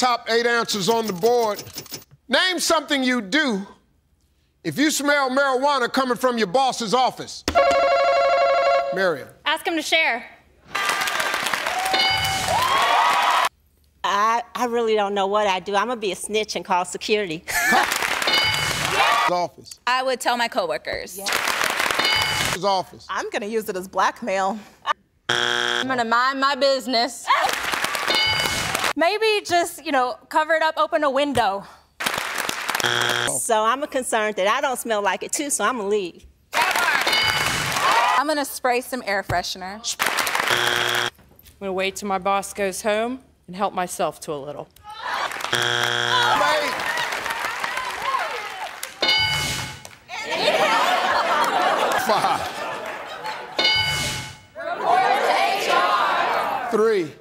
top eight answers on the board. Name something you do if you smell marijuana coming from your boss's office. Marion. Ask him to share. I, I really don't know what I do. I'm gonna be a snitch and call security. office. I would tell my coworkers. His office. I'm gonna use it as blackmail. I'm gonna mind my business. Maybe just, you know, cover it up, open a window. So I'm concerned that I don't smell like it too, so I'm gonna leave. I'm gonna spray some air freshener. I'm gonna wait till my boss goes home and help myself to a little. Mate. Five. Three.